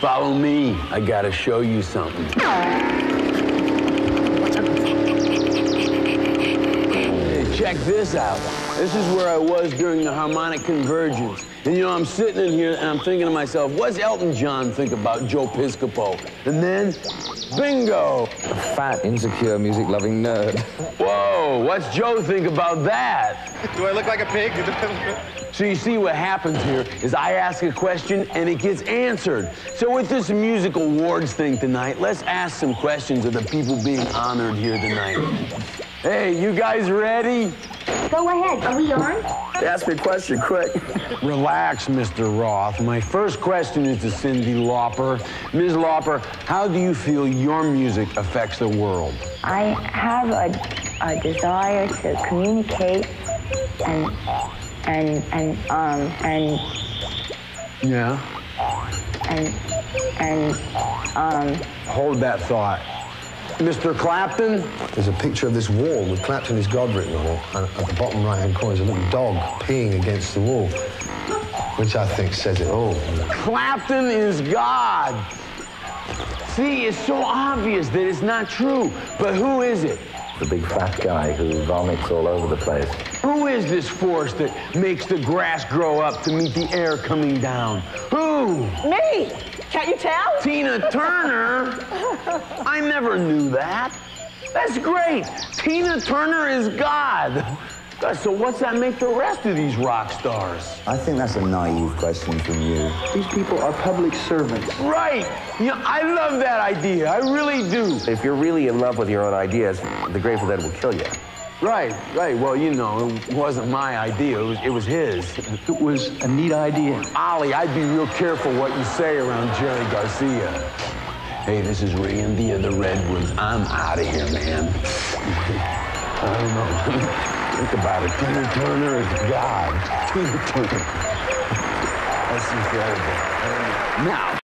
Follow me. I gotta show you something. Hey, check this out. This is where I was during the harmonic convergence. And you know, I'm sitting in here and I'm thinking to myself, what's Elton John think about Joe Piscopo? And then, bingo! A fat, insecure, music-loving nerd. Whoa, what's Joe think about that? Do I look like a pig? So you see what happens here is I ask a question and it gets answered. So with this music awards thing tonight, let's ask some questions of the people being honored here tonight. Hey, you guys ready? Go ahead. Are we on? Ask me a question, quick. Relax, Mr. Roth. My first question is to Cyndi Lauper. Ms. Lauper, how do you feel your music affects the world? I have a, a desire to communicate and and and um and Yeah. and and um Hold that thought. Mr. Clapton? There's a picture of this wall with Clapton is God written on it. And at the bottom right-hand corner is a little dog peeing against the wall, which I think says it all. Clapton is God. See, it's so obvious that it's not true. But who is it? The big fat guy who vomits all over the place. Who is this force that makes the grass grow up to meet the air coming down? Who? Me! Can't you tell? Tina Turner? I never knew that. That's great. Tina Turner is God. God, So what's that make the rest of these rock stars? I think that's a naive question from you. These people are public servants. Right. Yeah, I love that idea. I really do. If you're really in love with your own ideas, the Grateful Dead will kill you. Right, right. Well, you know, it wasn't my idea. It was, it was his. It was a neat idea. Ollie, I'd be real careful what you say around Jerry Garcia. Hey, this is Randee of the Redwoods. I'm out of here, man. I don't know. Think about it. Tina Turner is God. Tina Turner. That's incredible. Now.